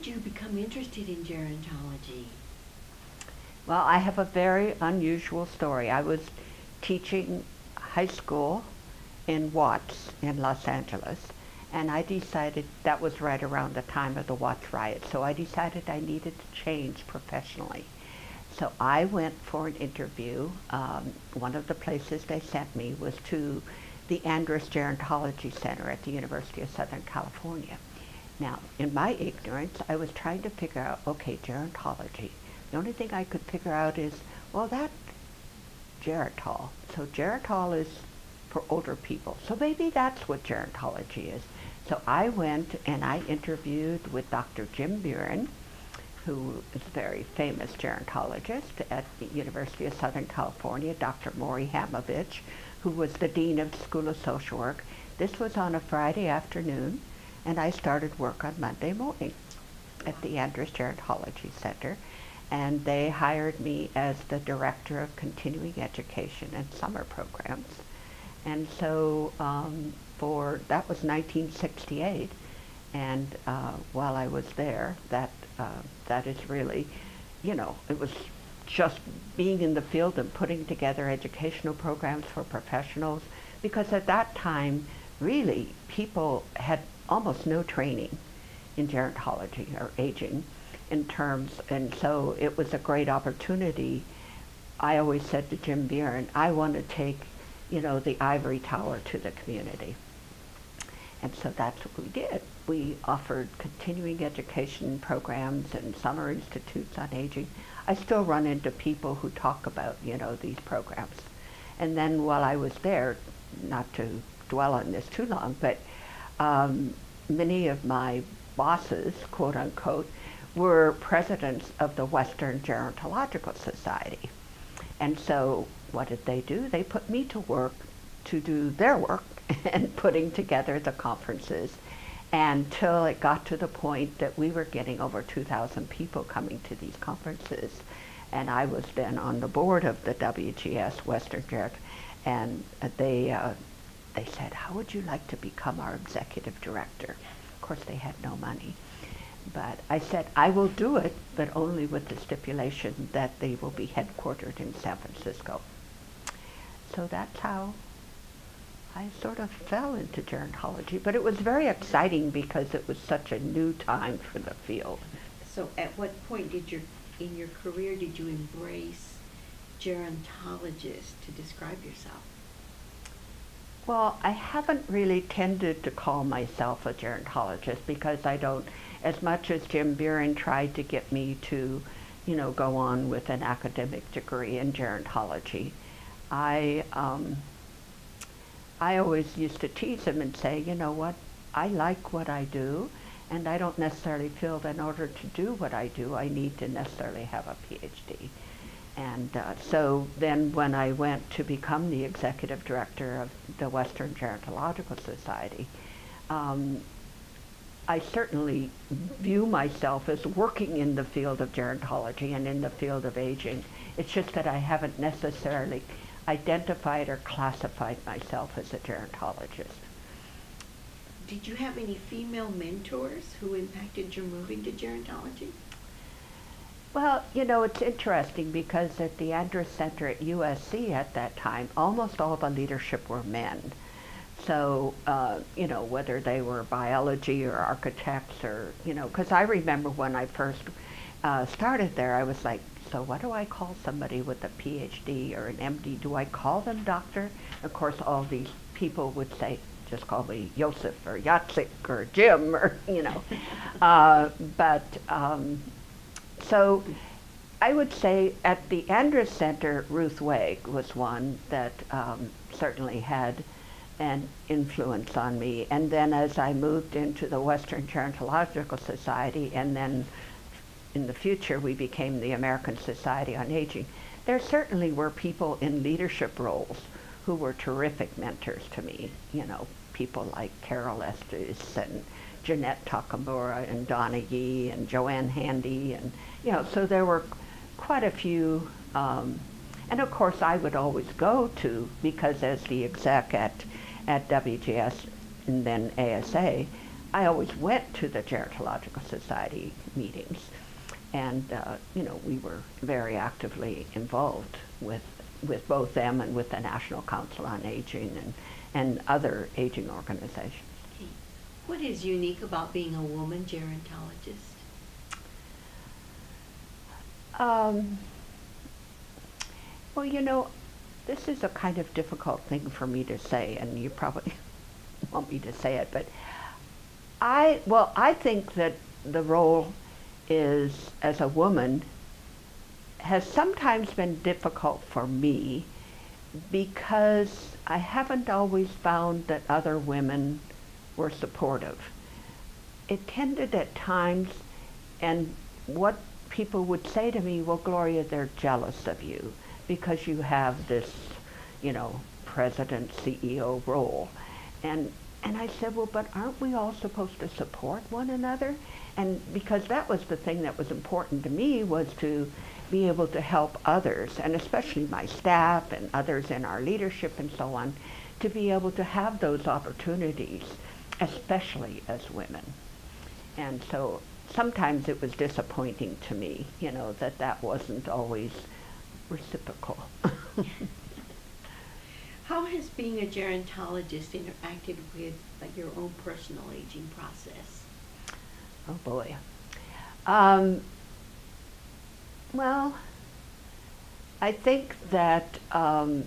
did you become interested in gerontology? Well, I have a very unusual story. I was teaching high school in Watts in Los Angeles, and I decided that was right around the time of the Watts riot, so I decided I needed to change professionally. So I went for an interview. Um, one of the places they sent me was to the Andrus Gerontology Center at the University of Southern California. Now, in my ignorance, I was trying to figure out, okay, gerontology. The only thing I could figure out is, well, that geritol. So geritol is for older people. So maybe that's what gerontology is. So I went and I interviewed with Dr. Jim Birren, who is a very famous gerontologist at the University of Southern California, Dr. Maury Hamovitch, who was the Dean of the School of Social Work. This was on a Friday afternoon, and I started work on Monday morning at the Andrus Gerontology Center, and they hired me as the Director of Continuing Education and Summer Programs. And so um, for, that was 1968, and uh, while I was there, that, uh, that is really, you know, it was just being in the field and putting together educational programs for professionals. Because at that time really people had almost no training in gerontology or aging in terms and so it was a great opportunity. I always said to jim Birren, i want to take you know the ivory tower to the community. And so that's what we did. We offered continuing education programs and summer institutes on aging. I still run into people who talk about, you know, these programs. And then while I was there, not to dwell on this too long, but um, many of my bosses, quote unquote, were presidents of the Western Gerontological Society. And so what did they do? They put me to work to do their work and putting together the conferences until it got to the point that we were getting over 2,000 people coming to these conferences. And I was then on the board of the WGS Western Europe, and they, uh, they said, how would you like to become our executive director? Of course, they had no money. But I said, I will do it, but only with the stipulation that they will be headquartered in San Francisco. So that's how I sort of fell into gerontology, but it was very exciting because it was such a new time for the field. So at what point did your, in your career, did you embrace gerontologist to describe yourself? Well, I haven't really tended to call myself a gerontologist because I don't, as much as Jim Birren tried to get me to, you know, go on with an academic degree in gerontology, I, um, I always used to tease him and say, you know what, I like what I do, and I don't necessarily feel that in order to do what I do, I need to necessarily have a PhD. And uh, so then when I went to become the executive director of the Western Gerontological Society, um, I certainly view myself as working in the field of gerontology and in the field of aging. It's just that I haven't necessarily identified or classified myself as a gerontologist. Did you have any female mentors who impacted your moving to gerontology? Well, you know, it's interesting because at the Andrus Center at USC at that time, almost all the leadership were men. So, uh, you know, whether they were biology or architects or, you know, because I remember when I first uh, started there, I was like, so what do I call somebody with a PhD or an MD? Do I call them doctor? Of course, all these people would say, just call me Joseph or Yatsik or Jim or, you know. uh, but um, so I would say at the Andrus Center, Ruth Weg was one that um, certainly had an influence on me. And then as I moved into the Western Gerontological Society and then in the future we became the American Society on Aging, there certainly were people in leadership roles who were terrific mentors to me. You know, people like Carroll Estes and Jeanette Takamura and Donna Yee and Joanne Handy and, you know, so there were quite a few. Um, and of course I would always go to, because as the exec at, at WGS and then ASA, I always went to the Gerontological Society meetings, and uh, you know we were very actively involved with with both them and with the National Council on Aging and and other aging organizations. What is unique about being a woman gerontologist? Um, well, you know, this is a kind of difficult thing for me to say, and you probably want me to say it, but I, well, I think that the role is, as a woman, has sometimes been difficult for me because I haven't always found that other women were supportive. It tended at times, and what people would say to me, well, Gloria, they're jealous of you because you have this, you know, president, CEO role. And, and I said, well, but aren't we all supposed to support one another? And because that was the thing that was important to me was to be able to help others, and especially my staff and others in our leadership and so on, to be able to have those opportunities, especially as women. And so sometimes it was disappointing to me, you know, that that wasn't always reciprocal. How has being a gerontologist interacted with like, your own personal aging process? Oh boy. Um, well, I think that, um,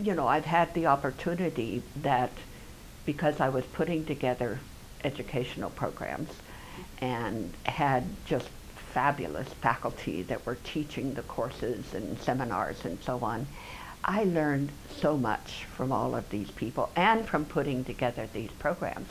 you know, I've had the opportunity that because I was putting together educational programs and had just fabulous faculty that were teaching the courses and seminars and so on. I learned so much from all of these people and from putting together these programs.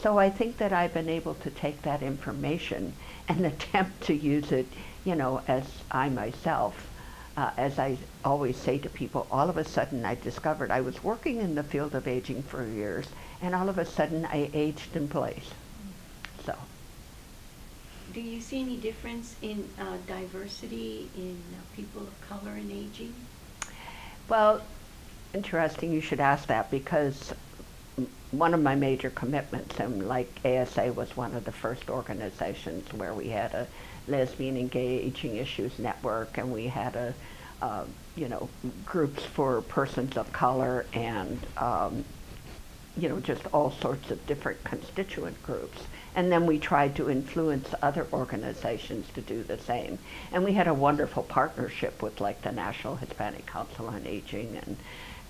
So I think that I've been able to take that information and attempt to use it, you know, as I myself, uh, as I always say to people, all of a sudden I discovered I was working in the field of aging for years, and all of a sudden I aged in place. So. Do you see any difference in uh, diversity in uh, people of color in aging? Well, interesting you should ask that because one of my major commitments, and like ASA was one of the first organizations where we had a lesbian and gay aging issues network, and we had a, uh, you know, groups for persons of color and, um, you know, just all sorts of different constituent groups. And then we tried to influence other organizations to do the same. And we had a wonderful partnership with like the National Hispanic Council on Aging and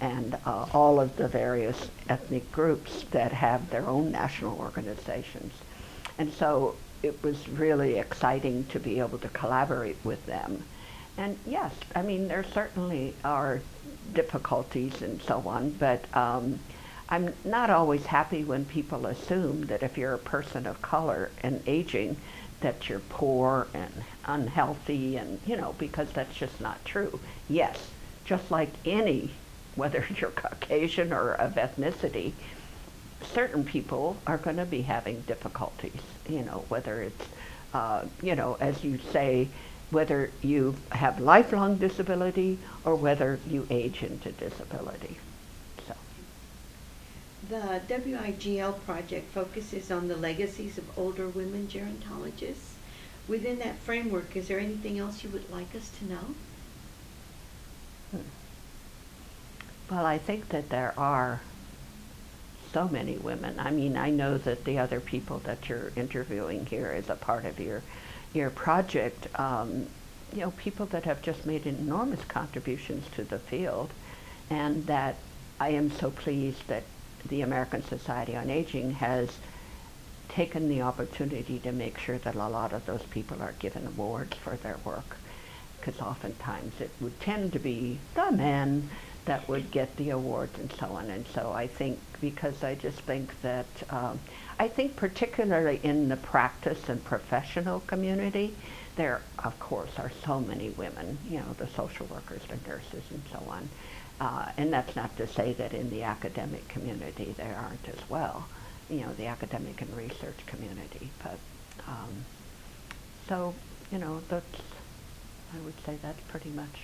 and uh, all of the various ethnic groups that have their own national organizations. And so it was really exciting to be able to collaborate with them. And yes, I mean, there certainly are difficulties and so on, but um, I'm not always happy when people assume that if you're a person of color and aging, that you're poor and unhealthy and, you know, because that's just not true. Yes, just like any whether you're Caucasian or of ethnicity, certain people are going to be having difficulties, you know, whether it's, uh, you know, as you say, whether you have lifelong disability or whether you age into disability. So. The WIGL project focuses on the legacies of older women gerontologists. Within that framework, is there anything else you would like us to know? Well, I think that there are so many women. I mean, I know that the other people that you're interviewing here is a part of your your project, um, you know, people that have just made enormous contributions to the field, and that I am so pleased that the American Society on Aging has taken the opportunity to make sure that a lot of those people are given awards for their work, because oftentimes it would tend to be the men that would get the awards and so on. And so I think, because I just think that, um, I think particularly in the practice and professional community, there, of course, are so many women, you know, the social workers, the nurses, and so on. Uh, and that's not to say that in the academic community there aren't as well, you know, the academic and research community. But um, so, you know, that's, I would say that's pretty much